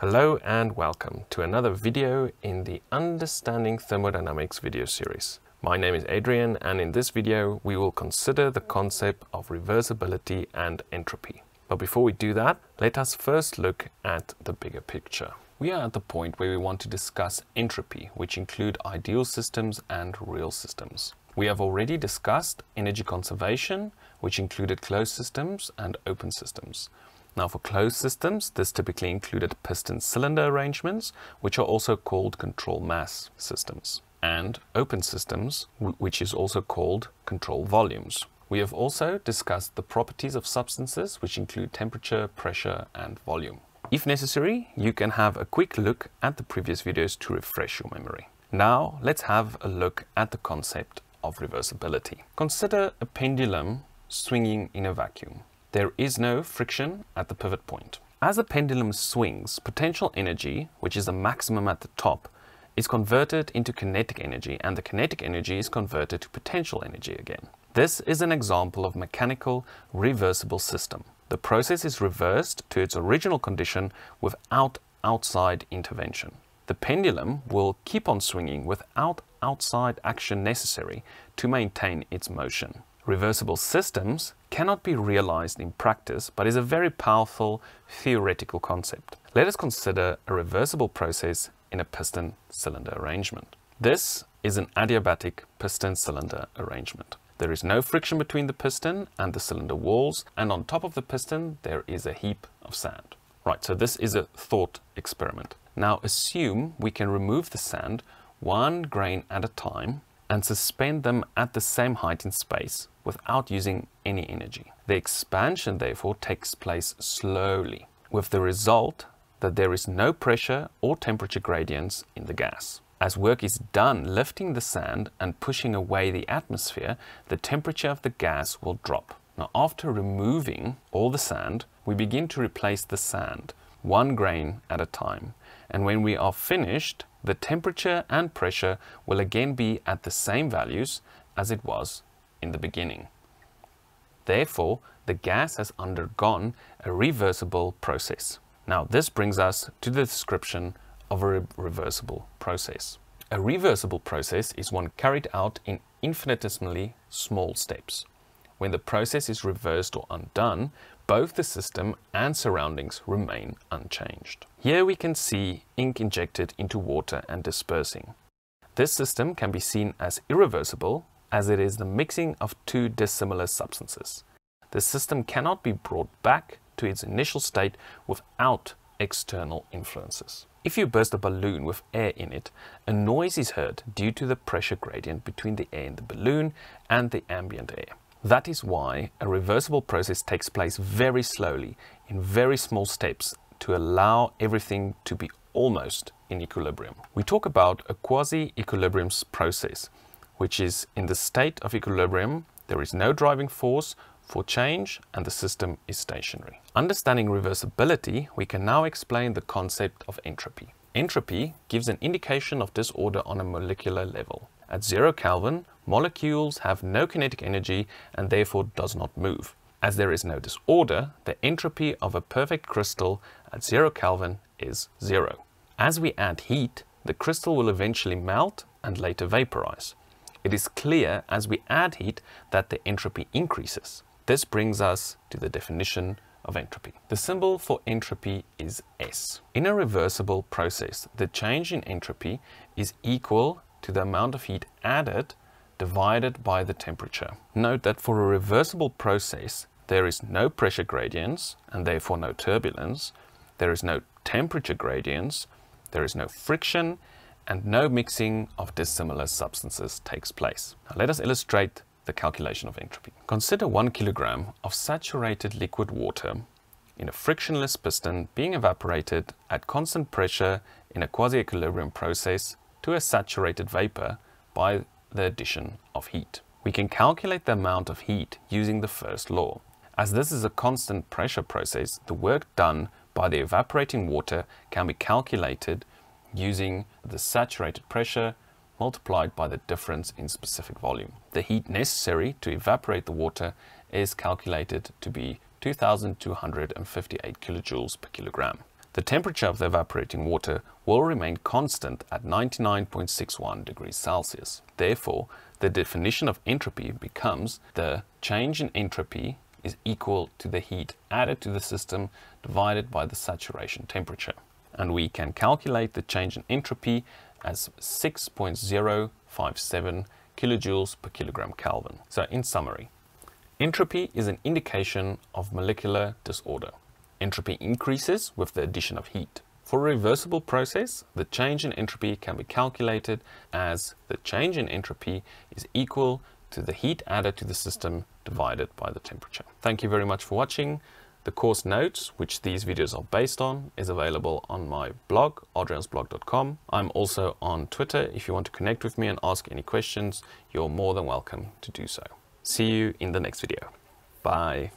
Hello and welcome to another video in the Understanding Thermodynamics video series. My name is Adriaan and in this video we will consider the concept of reversibility and entropy. But before we do that, let us first look at the bigger picture. We are at the point where we want to discuss entropy, which include ideal systems and real systems. We have already discussed energy conservation, which included closed systems and open systems. Now for closed systems, this typically included piston-cylinder arrangements, which are also called control mass systems, and open systems, which is also called control volumes. We have also discussed the properties of substances, which include temperature, pressure, and volume. If necessary, you can have a quick look at the previous videos to refresh your memory. Now, let's have a look at the concept of reversibility. Consider a pendulum swinging in a vacuum. There is no friction at the pivot point. As the pendulum swings, potential energy, which is the maximum at the top, is converted into kinetic energy and the kinetic energy is converted to potential energy again. This is an example of mechanical reversible system. The process is reversed to its original condition without outside intervention. The pendulum will keep on swinging without outside action necessary to maintain its motion. Reversible systems cannot be realized in practice, but is a very powerful theoretical concept. Let us consider a reversible process in a piston-cylinder arrangement. This is an adiabatic piston-cylinder arrangement. There is no friction between the piston and the cylinder walls, and on top of the piston there is a heap of sand. Right, so this is a thought experiment. Now assume we can remove the sand one grain at a time and suspend them at the same height in space without using any energy. The expansion therefore takes place slowly, with the result that there is no pressure or temperature gradients in the gas. As work is done lifting the sand and pushing away the atmosphere, the temperature of the gas will drop. Now after removing all the sand, we begin to replace the sand, one grain at a time. And when we are finished, the temperature and pressure will again be at the same values as it was in the beginning. Therefore, the gas has undergone a reversible process. Now this brings us to the description of a re reversible process. A reversible process is one carried out in infinitesimally small steps. When the process is reversed or undone, both the system and surroundings remain unchanged. Here we can see ink injected into water and dispersing. This system can be seen as irreversible as it is the mixing of two dissimilar substances. The system cannot be brought back to its initial state without external influences. If you burst a balloon with air in it, a noise is heard due to the pressure gradient between the air in the balloon and the ambient air. That is why a reversible process takes place very slowly, in very small steps, to allow everything to be almost in equilibrium. We talk about a quasi-equilibrium process, which is in the state of equilibrium, there is no driving force for change and the system is stationary. Understanding reversibility, we can now explain the concept of entropy. Entropy gives an indication of disorder on a molecular level. At zero Kelvin, molecules have no kinetic energy and therefore does not move. As there is no disorder, the entropy of a perfect crystal at zero Kelvin is zero. As we add heat, the crystal will eventually melt and later vaporize. It is clear as we add heat that the entropy increases. This brings us to the definition of entropy. The symbol for entropy is S. In a reversible process, the change in entropy is equal to the amount of heat added divided by the temperature. Note that for a reversible process, there is no pressure gradients and therefore no turbulence. There is no temperature gradients, there is no friction, and no mixing of dissimilar substances takes place. Now let us illustrate the calculation of entropy. Consider one kilogram of saturated liquid water in a frictionless piston being evaporated at constant pressure in a quasi-equilibrium process to a saturated vapor by the addition of heat. We can calculate the amount of heat using the first law. As this is a constant pressure process, the work done by the evaporating water can be calculated using the saturated pressure multiplied by the difference in specific volume. The heat necessary to evaporate the water is calculated to be 2258 kilojoules per kilogram. The temperature of the evaporating water will remain constant at 99.61 degrees Celsius. Therefore, the definition of entropy becomes the change in entropy is equal to the heat added to the system divided by the saturation temperature. And we can calculate the change in entropy as 6.057 kilojoules per kilogram Kelvin. So in summary, entropy is an indication of molecular disorder. Entropy increases with the addition of heat. For a reversible process, the change in entropy can be calculated as the change in entropy is equal to the heat added to the system divided by the temperature. Thank you very much for watching. The course notes, which these videos are based on, is available on my blog, adriaansblog.com. I'm also on Twitter. If you want to connect with me and ask any questions, you're more than welcome to do so. See you in the next video. Bye.